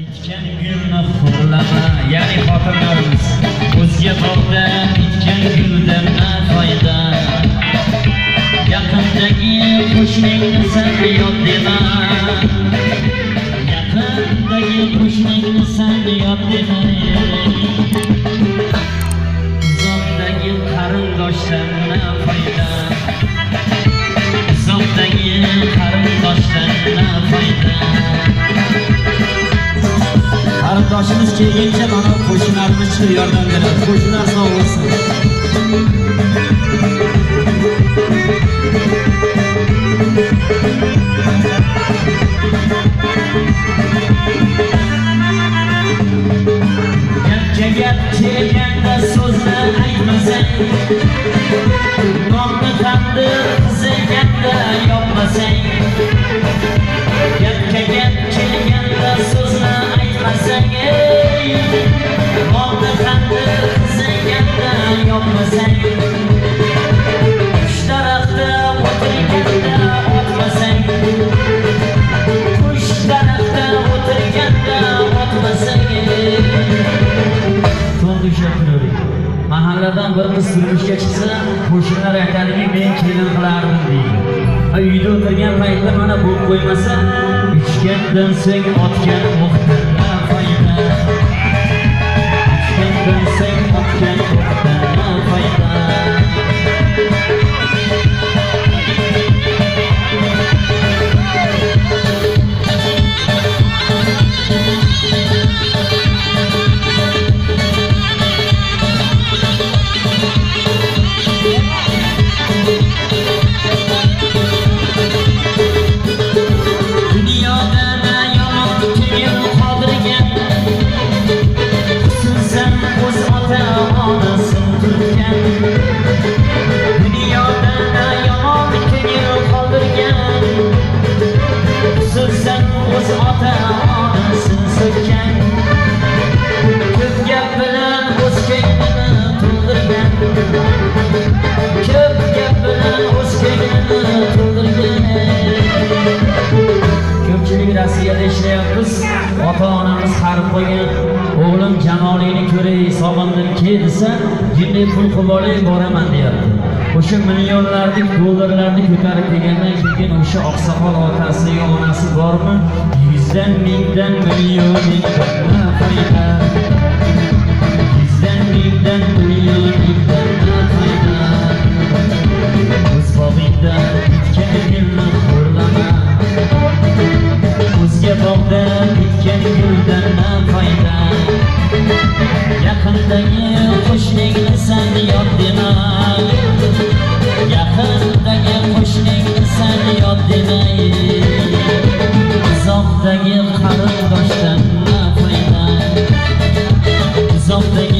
bitgan gulni xo'rlama ya'ni xotinlarimiz o'zga bog'da bitgan guldan na foyda yaqindagi qo'shningni qo'shnilarimiz yordam beradi qo'shnilar sog' bo'lsin. Gapga gap kelganda so'zni aytmasang. Mahalladan bir qiz turmushga chiqsa qo'shnilar aytadiki men kelin qilardim deydi. Uyda o'tirgan paytda mana bo'lib qo'ymasa uchgandan so'ng otgan o'qdan foyda uchgandan so'ng otgan ota onamiz qarib qo'ygan. O'g'lim jamolingni ko'ray sog'indim kel desa jinday pul qilib olay boraman deyapti. O'sha millionlarni dollarlarni ko'tarib kelgandan keyin o'sha oqsoqol otasi yo onasi bormi? Yuzdan mingdan million yaqindagi qo'shningni san yod dema yaqindagi qo'shningni san yod demay uzoqdagi qarindoshdan na foyda uzoqdagi